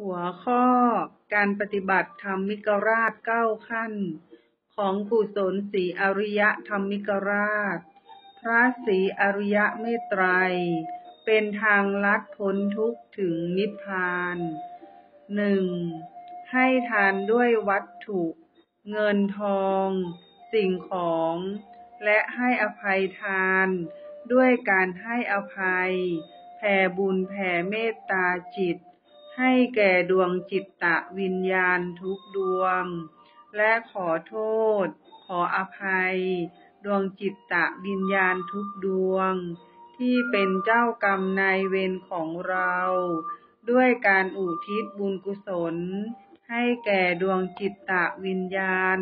หัวข้อ การปฏิบัติธรรมมิกราชเก้าขั้น ของกุศลศรีอริยธรรมมิกราช พระศีอริยเมตไตร เป็นทางลัดพ้นทุกข์ถึงนิพพานหนึ่งให้ทานด้วยวัตถุ เงินทอง สิ่งของ และให้อภัยทาน ด้วยการให้อภัย แผ่บุญแผ่เมตตาจิต ให้แก่ดวงจิตตะวิญญาณทุกดวง และขอโทษ ขออภัย ดวงจิตตะวิญญาณทุกดวง ที่เป็นเจ้ากรรมนายเวรของเรา ด้วยการอุทิศบุญกุศล ให้แก่ดวงจิตตะวิญญาณ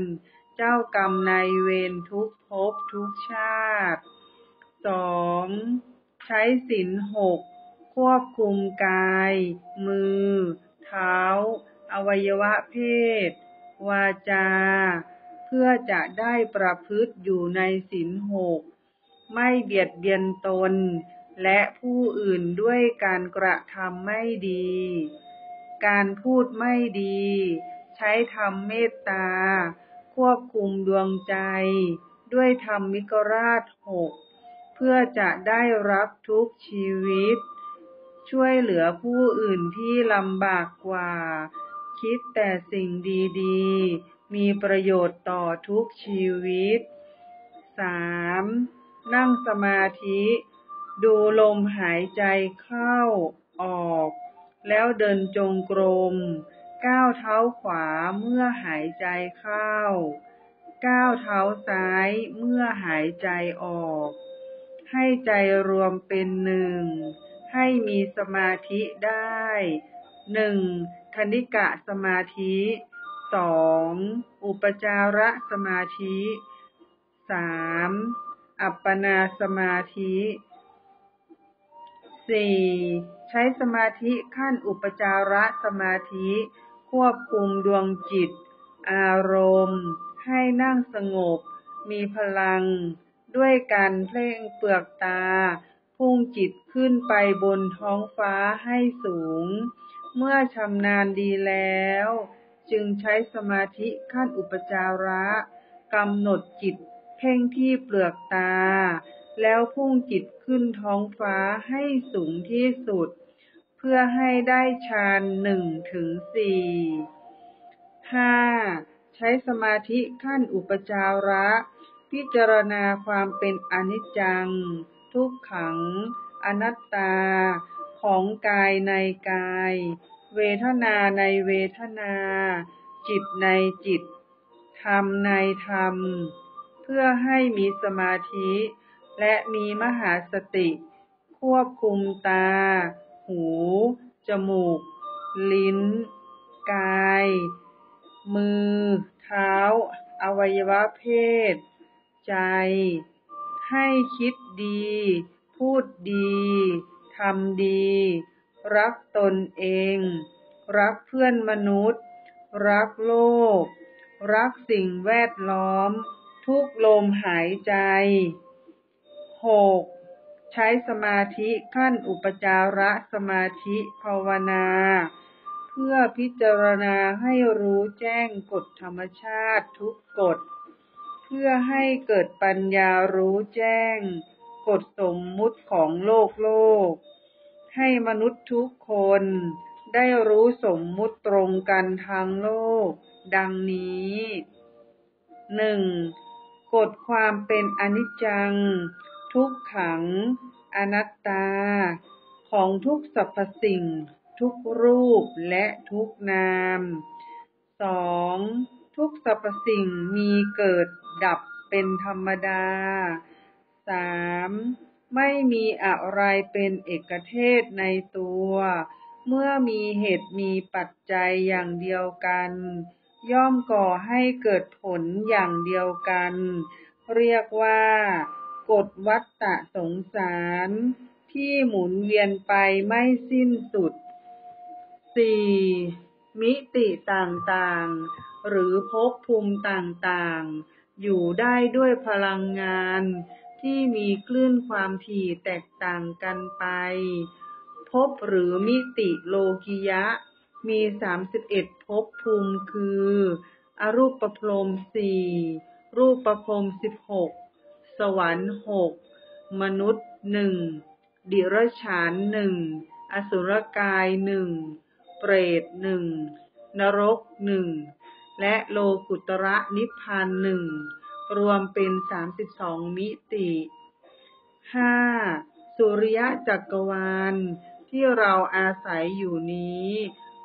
เจ้ากรรมนายเวรทุกภพทุกชาติสองใช้ศีลหก ควบคุมกาย มือ เท้า อวัยวะเพศ วาจา เพื่อจะได้ประพฤติอยู่ในศีลหก ไม่เบียดเบียนตน และผู้อื่นด้วยการกระทำไม่ดี การพูดไม่ดี ใช้ธรรมเมตตา ควบคุมดวงใจ ด้วยธรรมมิกราชหกเพื่อจะได้รับทุกชีวิต ช่วยเหลือผู้อื่นที่ลำบากกว่า คิดแต่สิ่งดีๆ มีประโยชน์ต่อทุกชีวิตสามนั่งสมาธิ ดูลมหายใจเข้าออก แล้วเดินจงกรม ก้าวเท้าขวาเมื่อหายใจเข้า ก้าวเท้าซ้ายเมื่อหายใจออก ให้ใจรวมเป็นหนึ่ง ให้มีสมาธิได้หนึ่งคณิกะสมาธิสองอุปจาระสมาธิสามอัปปนาสมาธิสี่ใช้สมาธิขั้นอุปจาระสมาธิ ควบคุมดวงจิต อารมณ์ ให้นั่งสงบ มีพลัง ด้วยการเพ่งเปลือกตา พุ่งจิตขึ้นไปบนท้องฟ้าให้สูง เมื่อชำนาญดีแล้ว จึงใช้สมาธิขั้นอุปจาระกำหนดจิตเพ่งที่เปลือกตา แล้วพุ่งจิตขึ้นท้องฟ้าให้สูงที่สุด เพื่อให้ได้ฌานหนึ่งถึงสี่ห้าใช้สมาธิขั้นอุปจาระ พิจารณาความเป็นอนิจจัง ทุกขัง อนัตตา ของกายในกาย เวทนาในเวทนา จิตในจิต ธรรมในธรรม เพื่อให้มีสมาธิ และมีมหาสติ ควบคุมตา หู จมูก ลิ้น กาย มือ เท้า อวัยวะเพศ ใจ ให้คิดดี พูดดี ทำดี รักตนเอง รักเพื่อนมนุษย์ รักโลก รักสิ่งแวดล้อม ทุกลมหายใจหกใช้สมาธิขั้นอุปจาระสมาธิภาวนา เพื่อพิจารณาให้รู้แจ้งกฎธรรมชาติทุกกฎ พื่อให้เกิดปัญญารู้แจ้ง กฎสมมุติของโลกโลก ให้มนุษย์ทุกคนได้รู้สมมุติตรงกันทางโลก ดังนี้หนึ่งกฎความเป็นอนิจจัง ทุกขัง อนัตตา ของทุกสรรพสิ่ง ทุกรูปและทุกนามสอง ทุกสรรพสิ่งมีเกิดดับเป็นธรรมดาสามไม่มีอะไรเป็นเอกเทศในตัว เมื่อมีเหตุมีปัจจัยอย่างเดียวกัน ย่อมก่อให้เกิดผลอย่างเดียวกัน เรียกว่ากฎวัฏฏะสงสาร ที่หมุนเวียนไปไม่สิ้นสุด 4. มิติต่างๆ หรือภพภูมิต่างๆ อยู่ได้ด้วยพลังงานที่มีคลื่นความถี่แตกต่างกันไป ภพหรือมิติโลกิยะ มีสามสิบเอ็ดภพภูมิคือ อรูปประพรมสี่รูปประพรมสิบหกสวรรค์หกมนุษย์หนึ่งดิรฉานหนึ่งอสุรกายหนึ่งเปรตหนึ่งนรกหนึ่ง และโลกุตระนิพพานหนึ่งรวมเป็นสามสิบสองมิติห้าสุริยะจักรวาลที่เราอาศัยอยู่นี้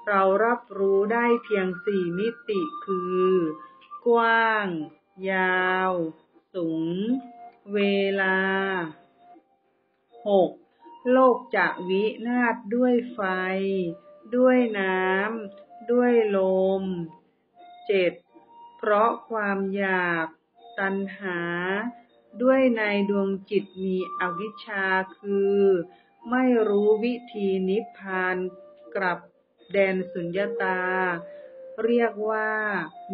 เรารับรู้ได้เพียงสี่มิติคือ กว้าง ยาว สูง เวลาหกโลกจะวินาศด้วยไฟ ด้วยน้ำ ด้วยลม เจ็ดเพราะความอยากตัณหา ด้วยในดวงจิตมีอวิชชาคือ ไม่รู้วิธีนิพพานกลับแดนสุญญตา เรียกว่า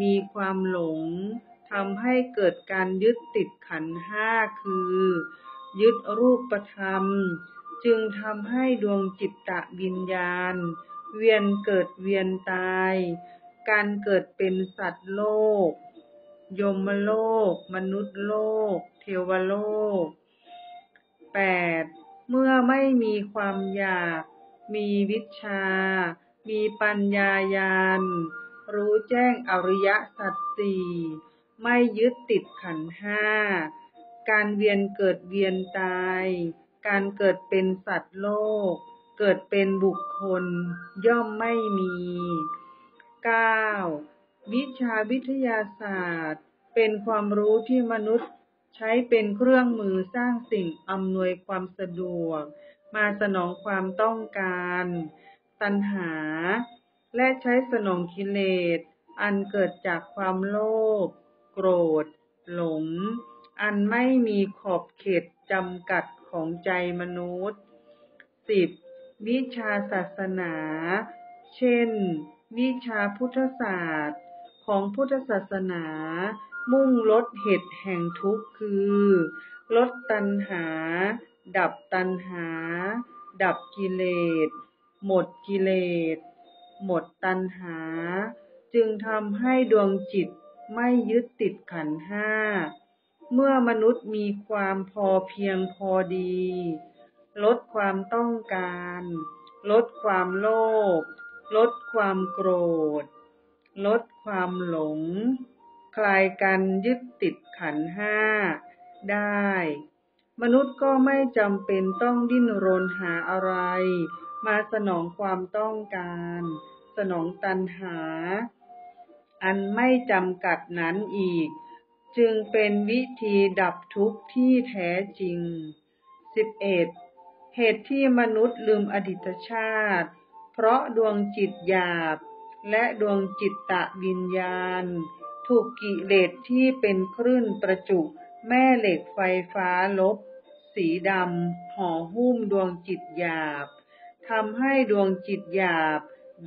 มีความหลงทำให้เกิดการยึดติดขันห้าคือ ยึดรูปธรรม จึงทำให้ดวงจิตตะวิญญาณ เวียนเกิดเวียนตาย การเกิดเป็นสัตว์โลก ยมโลก มนุษย์โลก เทวโลก 8. เมื่อไม่มีความอยาก มีวิชา มีปัญญายานรู้แจ้งอริยสัจสี่ไม่ยึดติดขันห้า การเวียนเกิดเวียนตาย การเกิดเป็นสัตว์โลก เกิดเป็นบุคคล ย่อมไม่มี 9. วิชาวิทยาศาสตร์ เป็นความรู้ที่มนุษย์ใช้เป็นเครื่องมือสร้างสิ่งอำนวยความสะดวก มาสนองความต้องการ ตัณหา และใช้สนองกิเลส อันเกิดจากความโลภ โกรธ หลง อันไม่มีขอบเขตจำกัดของใจมนุษย์ 10. วิชาศาสนา เช่น วิชาพุทธศาสตร์ของพุทธศาสนา มุ่งลดเหตุแห่งทุกข์คือ ลดตัณหา ดับตัณหา ดับกิเลส หมดกิเลส หมดตัณหา จึงทำให้ดวงจิตไม่ยึดติดขันห้า เมื่อมนุษย์มีความพอเพียงพอดี ลดความต้องการ ลดความโลภ ลดความโกรธ ลดความหลง คลายการยึดติดขันห้าได้ มนุษย์ก็ไม่จำเป็นต้องดิ้นรนหาอะไร มาสนองความต้องการ สนองตัณหา อันไม่จำกัดนั้นอีก จึงเป็นวิธีดับทุกข์ที่แท้จริง 11. เหตุที่มนุษย์ลืมอดีตชาติ เพราะดวงจิตหยาบ และดวงจิตตะวิญญาณ ถูกกิเลสที่เป็นคลื่นประจุ แม่เหล็กไฟฟ้าลบ สีดำห่อหุ้มดวงจิตหยาบทำให้ดวงจิตหยาบ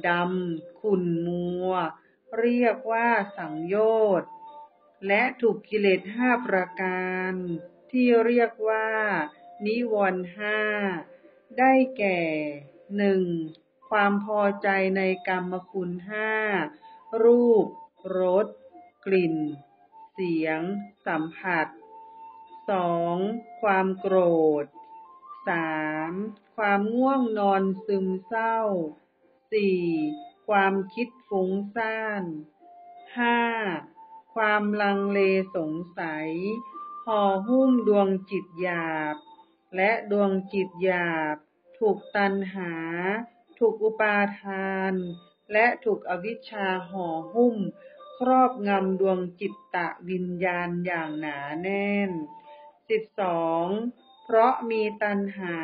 ดำขุ่นมัว เรียกว่าสังโยชน์และถูกกิเลสห้าประการ ที่เรียกว่า นิวรณ์ห้าได้แก่หนึ่ง ความพอใจในกรรมคุณห้ารูปรส กลิ่น เสียง สัมผัส 2. ความโกรธ 3. ความง่วงนอนซึมเศร้า 4. ความคิดฟุ้งซ่าน 5. ความลังเลสงสัยห่อหุ้มดวงจิตหยาบ และดวงจิตหยาบ ถูกตันหา ถูกอุปาทาน และถูกอวิชชาห่อหุ้ม ครอบงำดวงจิตตะวิญญาณอย่างหนาแน่น 12. เพราะมีตัณหา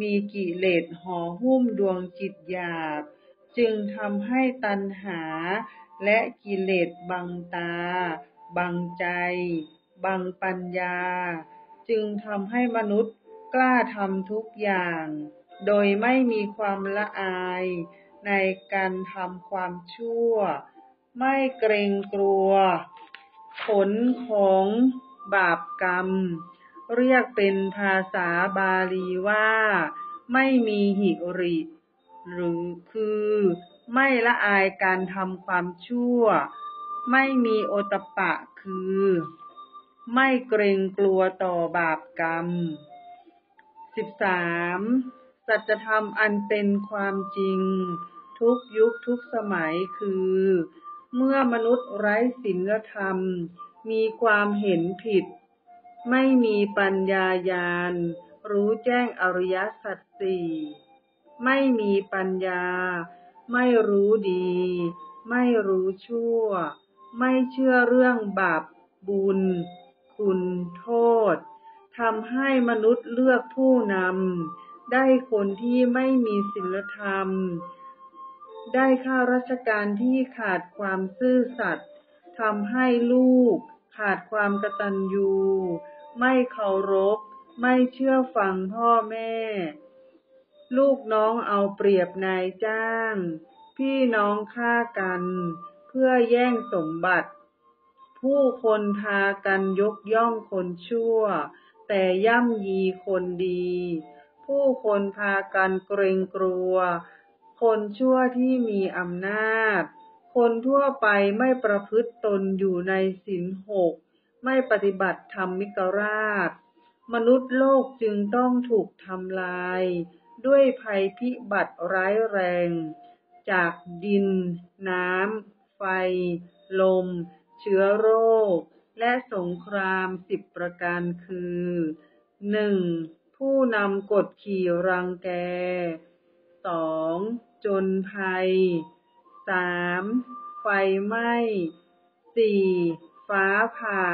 มีกิเลสห่อหุ้มดวงจิตหยาบ จึงทำให้ตัณหาและกิเลสบังตา บังใจ บังปัญญา จึงทำให้มนุษย์กล้าทำทุกอย่าง โดยไม่มีความละอายในการทำความชั่ว ไม่เกรงกลัว ผลของบาปกรรม เรียกเป็นภาษาบาลีว่า ไม่มีหิริ หรือคือไม่ละอายการทำความชั่ว ไม่มีโอตปะคือ ไม่เกรงกลัวต่อบาปกรรมสิบ สัจธรรมอันเป็นความจริง ทุกยุคทุกสมัยคือ เมื่อมนุษย์ไร้ศีลธรรม มีความเห็นผิด ไม่มีปัญญาญาณ รู้แจ้งอริยสัจสี่ไม่มีปัญญา ไม่รู้ดี ไม่รู้ชั่ว ไม่เชื่อเรื่องบาปบุญ คุณโทษทำให้มนุษย์เลือกผู้นำ ได้คนที่ไม่มีศีลธรรม ได้ข้าราชการที่ขาดความซื่อสัตย์ทำให้ลูก ขาดความกตัญญู ไม่เคารพ ไม่เชื่อฟังพ่อแม่ ลูกน้องเอาเปรียบนายจ้าง พี่น้องฆ่ากัน เพื่อแย่งสมบัติ ผู้คนพากันยกย่องคนชั่ว แต่ย่ำยีคนดี ผู้คนพากันเกรงกลัว คนชั่วที่มีอำนาจ คนทั่วไปไม่ประพฤติตนอยู่ในศีลหก ไม่ปฏิบัติธรรมมิกราช มนุษย์โลกจึงต้องถูกทำลาย ด้วยภัยพิบัติร้ายแรง จากดิน น้ำ ไฟ ลม เชื้อโรค และสงครามสิบประการคือหนึ่ง ผู้นำกดขี่รังแกสองจนภัยสามไฟไหม้สี่ฟ้าผ่า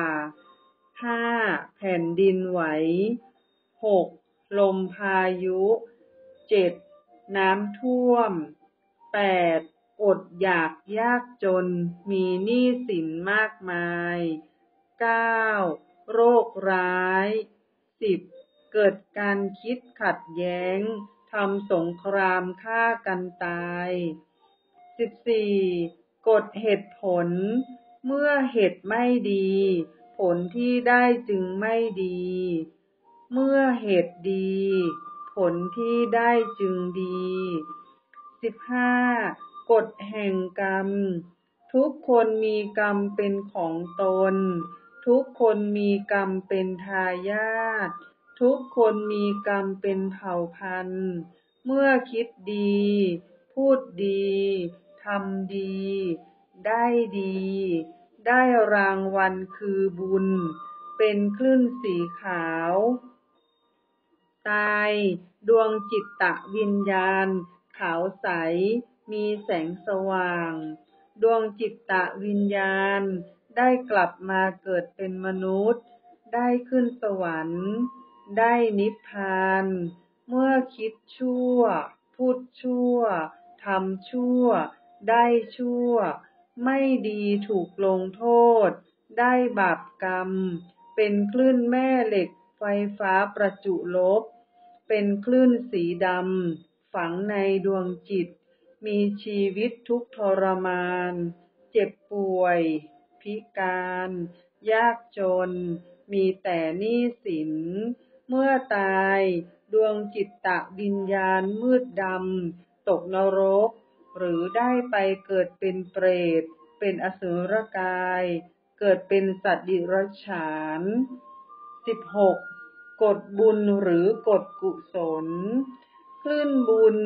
ห้าแผ่นดินไหวหกลมพายุเจ็ดน้ำท่วมแปดอดอยากยากจนมีหนี้สินมากมายเก้าโรคร้ายสิบ เกิดการคิดขัดแย้งทำสงครามฆ่ากันตายสิบสี่กฎเหตุผล เมื่อเหตุไม่ดี ผลที่ได้จึงไม่ดี เมื่อเหตุดี ผลที่ได้จึงดีสิบห้ากฎแห่งกรรม ทุกคนมีกรรมเป็นของตน ทุกคนมีกรรมเป็นทายาท ทุกคนมีกรรมเป็นเผ่าพันธุ์ เมื่อคิดดี พูดดี ทำดี ได้ดี ได้รางวัลคือบุญ เป็นคลื่นสีขาว ตายดวงจิตตะวิญญาณ ขาวใส มีแสงสว่าง ดวงจิตตะวิญญาณ ได้กลับมาเกิดเป็นมนุษย์ ได้ขึ้นสวรรค์ ได้นิพพาน เมื่อคิดชั่ว พูดชั่ว ทำชั่ว ได้ชั่ว ไม่ดีถูกลงโทษ ได้บาปกรรม เป็นคลื่นแม่เหล็กไฟฟ้าประจุลบ เป็นคลื่นสีดำ ฝังในดวงจิต มีชีวิตทุกทรมาน เจ็บป่วย พิการ ยากจน มีแต่หนี้สิน เมื่อตายดวงจิตตะวิญญาณมืดดำ ตกนรก หรือได้ไปเกิดเป็นเปรต เป็นอสุรกาย เกิดเป็นสัตว์ดิรัจฉานสิบหกกฎบุญหรือกฎกุศล คลื่นบุญ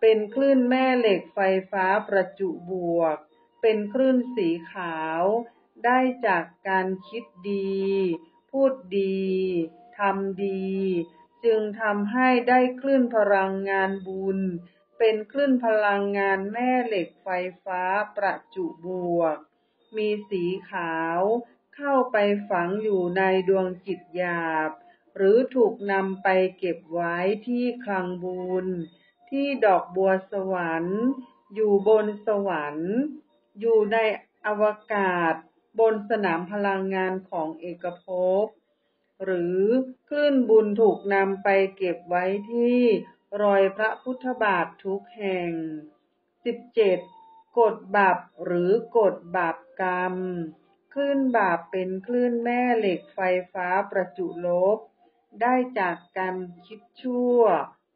เป็นคลื่นแม่เหล็กไฟฟ้าประจุบวก เป็นคลื่นสีขาว ได้จากการคิดดี พูดดี ทำดี จึงทำให้ได้คลื่นพลังงานบุญ เป็นคลื่นพลังงานแม่เหล็กไฟฟ้าประจุบวก มีสีขาวเข้าไปฝังอยู่ในดวงจิตหยาบ หรือถูกนำไปเก็บไว้ที่คลังบุญ ที่ดอกบัวสวรรค์ อยู่บนสวรรค์ อยู่ในอวกาศบนสนามพลังงานของเอกภพ หรือคลื่นบุญถูกนำไปเก็บไว้ที่รอยพระพุทธบาททุกแห่ง 17. กฎบาปหรือกฎบาปกรรม คลื่นบาปเป็นคลื่นแม่เหล็กไฟฟ้าประจุลบ ได้จากการคิดชั่ว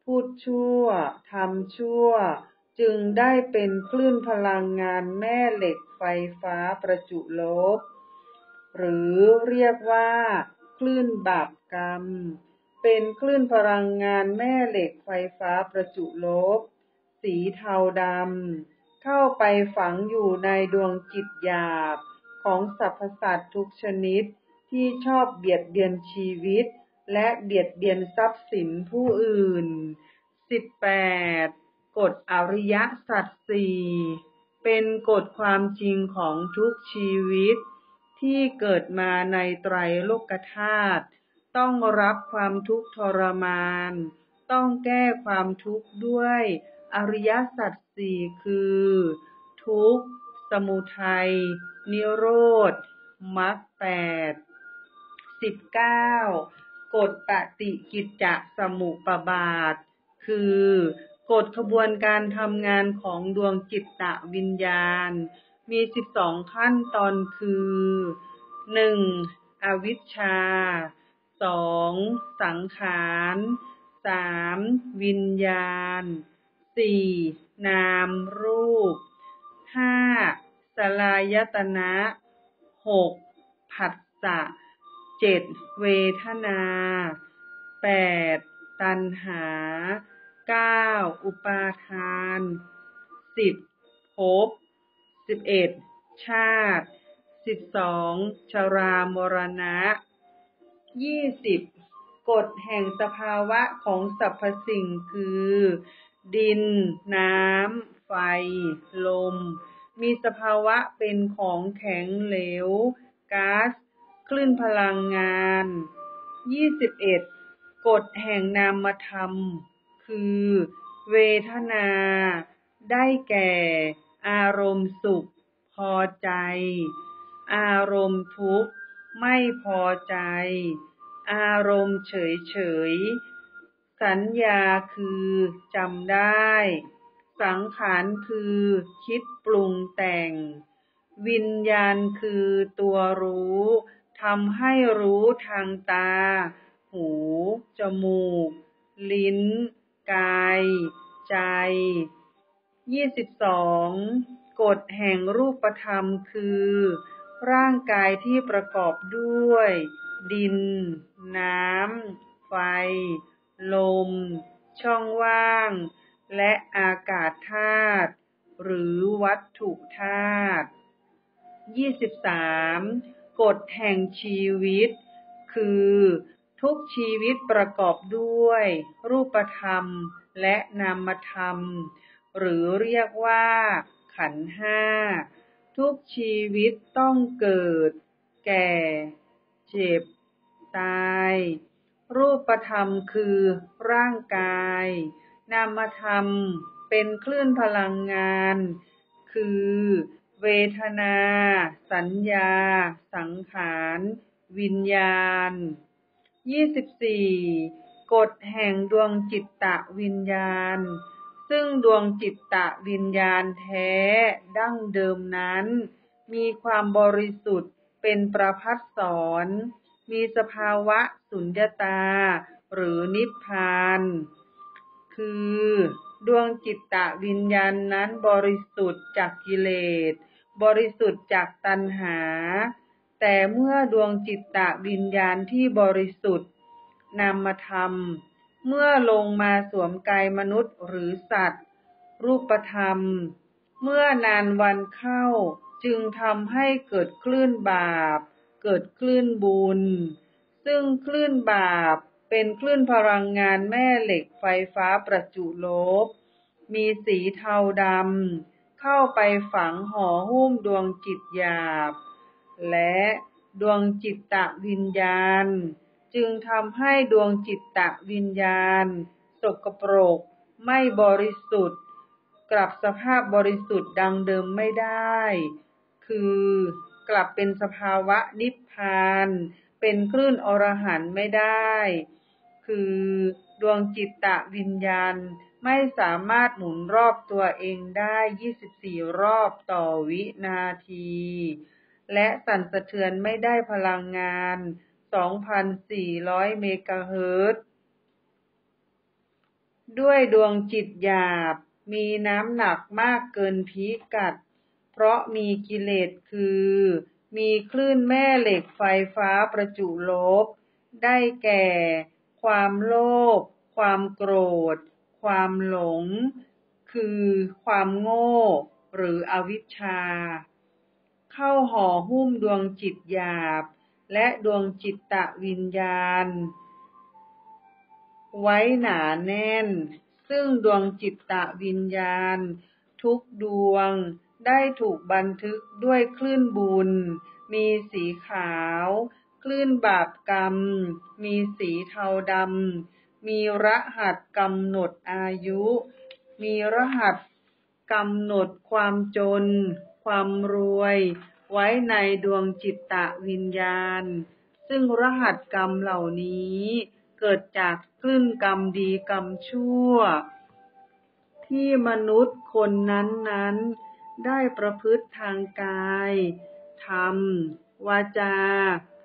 พูดชั่ว ทำชั่ว จึงได้เป็นคลื่นพลังงานแม่เหล็กไฟฟ้าประจุลบ หรือเรียกว่า คลื่นบาปกรรม เป็นคลื่นพลังงานแม่เหล็กไฟฟ้าประจุลบ สีเทาดำ เข้าไปฝังอยู่ในดวงจิตหยาบ ของสรรพสัตว์ทุกชนิดที่ชอบเบียดเบียนชีวิต และเบียดเบียนทรัพย์สินผู้อื่น 18. กฎอริยสัจสี่เป็นกฎความจริงของทุกชีวิต ที่เกิดมาในไตรโลกธาตุต้องรับความทุกข์ทรมาน ต้องแก้ความทุกข์ด้วย อริยสัจสี่คือ ทุกข์ สมุทัย นิโรธมรรคแปดสิบเก้ากฎปฏิกิจจสมุปบาท คือกฎขบวนการทำงานของดวงจิตตวิญญาณ มีสิบสองขั้นตอนคือหนึ่งอวิชชาสองสังขารสามวิญญาณสี่นามรูปห้าสลายตนะหกผัสสะเจ็ดเวทนาแปดตัณหาเก้าอุปาทานสิบภพ สิบเอ็ดชาติสิบสองชรามรณะยี่สิบกฎแห่งสภาวะของสรรพสิ่งคือ ดิน น้ำ ไฟ ลม มีสภาวะเป็นของแข็งเหลวก๊าซคลื่นพลังงาน 21. กฎแห่งนามธรรม คือ เวทนา ได้แก่ อารมณ์สุข พอใจ อารมณ์ทุกข์ ไม่พอใจ อารมณ์เฉยเฉย สัญญาคือจำได้ สังขารคือคิดปรุงแต่ง วิญญาณคือตัวรู้ทำให้รู้ทางตา หู จมูก ลิ้น กาย ใจ 22. กฎแห่งรูปธรรมคือ ร่างกายที่ประกอบด้วย ดิน น้ำ ไฟ ลม ช่องว่าง และอากาศธาตุหรือวัตถุธาตุ 23. กฎแห่งชีวิต คือ ทุกชีวิตประกอบด้วย รูปธรรมและนามธรรม หรือเรียกว่าขันห้า ทุกชีวิตต้องเกิด แก่ เจ็บ ตาย รูปธรรมคือร่างกาย นามธรรมเป็นคลื่นพลังงาน คือ เวทนา สัญญา สังขาร วิญญาณ 24. กฎแห่งดวงจิตตะวิญญาณ ซึ่งดวงจิตตะวิญญาณแท้ดั้งเดิมนั้น มีความบริสุทธิ์เป็นประพัดสอนมีสภาวะสุญญตา หรือนิพพาน คือ ดวงจิตตะวิญญาณนั้นบริสุทธิ์จากกิเลส บริสุทธิ์จากตัณหา แต่เมื่อดวงจิตตะวิญญาณที่บริสุทธิ์นำมาทำ เมื่อลงมาสวมกายมนุษย์หรือสัตว์ รูปธรรม เมื่อนานวันเข้าจึงทำให้เกิดคลื่นบาป เกิดคลื่นบุญ ซึ่งคลื่นบาปเป็นคลื่นพลังงานแม่เหล็กไฟฟ้าประจุลบ มีสีเทาดำ เข้าไปฝังห่อหุ้มดวงจิตหยาบ และดวงจิตตะวิญญาณ จึงทำให้ดวงจิตตะวิญญาณ สกปรก ไม่บริสุทธิ์ กลับสภาพบริสุทธิ์ดังเดิมไม่ได้ คือกลับเป็นสภาวะนิพพาน เป็นคลื่นอรหันต์ไม่ได้ คือดวงจิตตะวิญญาณไม่สามารถหมุนรอบตัวเองได้ 24 รอบต่อวินาที และสั่นสะเทือนไม่ได้พลังงาน 2,400 เมกะเฮิรตซ์ ด้วยดวงจิตหยาบ มีน้ำหนักมากเกินพิกัด เพราะมีกิเลสคือ มีคลื่นแม่เหล็กไฟฟ้าประจุลบ ได้แก่ ความโลภ ความโกรธ ความหลง คือความโง่ หรืออวิชชา เข้าห่อหุ้มดวงจิตหยาบ และดวงจิตตะวิญญาณ ไว้หนาแน่น ซึ่งดวงจิตตะวิญญาณ ทุกดวงได้ถูกบันทึกด้วยคลื่นบุญ มีสีขาว คลื่นบาปกรรม มีสีเทาดำ มีรหัสกำหนดอายุ มีรหัสกำหนดความจน ความรวย ไว้ในดวงจิตตะวิญญาณ ซึ่งรหัสกรรมเหล่านี้เกิดจากคลื่นกรรมดีกรรมชั่ว ที่มนุษย์คนนั้นๆได้ประพฤติทางกายทำวาจา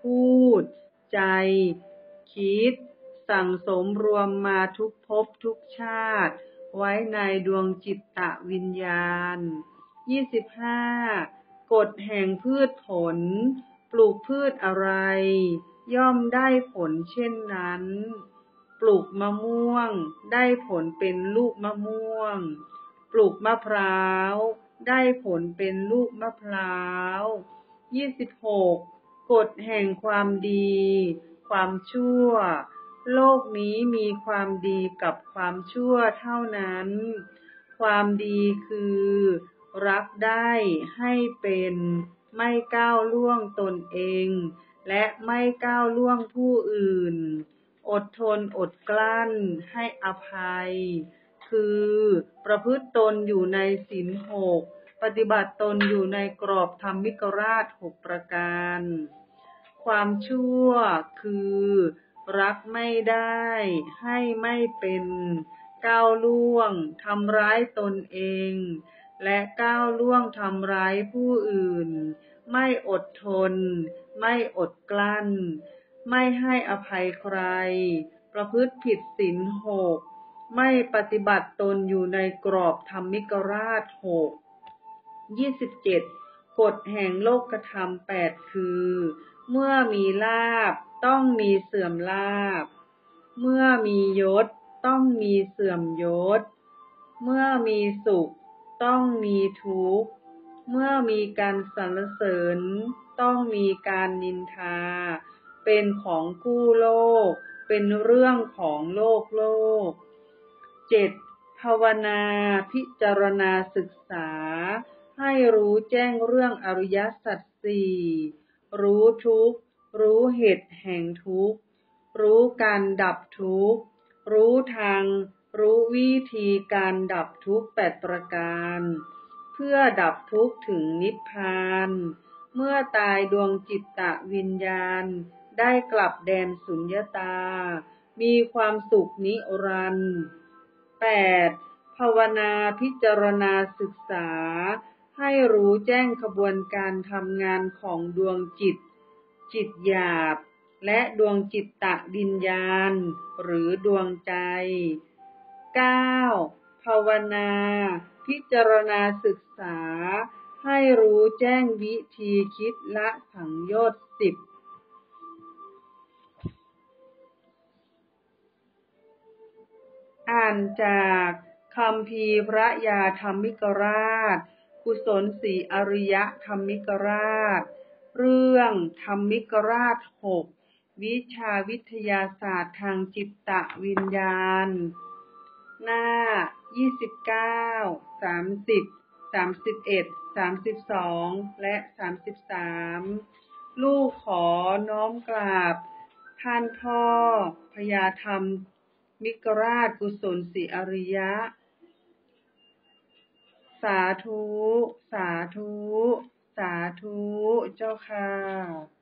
พูด ใจ คิด สั่งสมรวมมาทุกภพทุกชาติ ไว้ในดวงจิตตะวิญญาณ 25. กฎแห่งพืชผล ปลูกพืชอะไร ย่อมได้ผลเช่นนั้น ปลูกมะม่วง ได้ผลเป็นลูกมะม่วง ปลูกมะพร้าว ได้ผลเป็นลูกมะพร้าว 26. กฎแห่งความดี ความชั่ว โลกนี้มีความดีกับความชั่วเท่านั้น ความดีคือ รักได้ให้เป็นไม่ก้าวล่วงตนเอง และไม่ก้าวล่วงผู้อื่น อดทนอดกลั้นให้อภัย คือประพฤติตนอยู่ในศีลหกปฏิบัติตนอยู่ในกรอบธรรมิกราชหกประการ ความชั่วคือ รักไม่ได้ ให้ไม่เป็นก้าวล่วงทำร้ายตนเอง และก้าวล่วงทำร้ายผู้อื่น ไม่อดทน ไม่อดกลั้น ไม่ให้อภัยใคร ประพฤติผิดศีลหก ไม่ปฏิบัติตนอยู่ในกรอบธรรมิกราชหก 27. กฎแห่งโลกธรรมแปดคือ เมื่อมีลาบต้องมีเสื่อมลาบ เมื่อมียศต้องมีเสื่อมยศ เมื่อมีสุข ต้องมีทุกข์ เมื่อมีการสรรเสริญ ต้องมีการนินทา เป็นของกู้โลก เป็นเรื่องของโลกโลก 7. ภาวนาพิจารณาศึกษา ให้รู้แจ้งเรื่องอริยสัจสี่รู้ทุกข์ รู้เหตุแห่งทุกข์ รู้การดับทุกข์ รู้ทาง รู้วิธีการดับทุกข์แปดประการ เพื่อดับทุกข์ถึงนิพพาน เมื่อตายดวงจิตตะวิญญาณ ได้กลับแดนสุญญตา มีความสุขนิรันดร์ 8. ภาวนาพิจารณาศึกษา ให้รู้แจ้งขบวนการทำงานของดวงจิต จิตหยาบ และดวงจิตตะวิญญาณ หรือดวงใจ 9. ภาวนา พิจารณาศึกษา ให้รู้แจ้งวิธีคิดละสังโยชน์สิบอ่านจากคำพีพระยาธรรมิกราช กุศลสีอริยธรรมิกราช เรื่องธรรมิกราชหกวิชาวิทยาศาสตร์ทางจิตตะวิญญาณ หน้า29 30 31 32และ33ลูกขอน้อมกราบ ท่านพ่อพญาธรรม มิกราชกุศลศิอริยะ สาธุ สาธุ สาธุ เจ้าค่ะ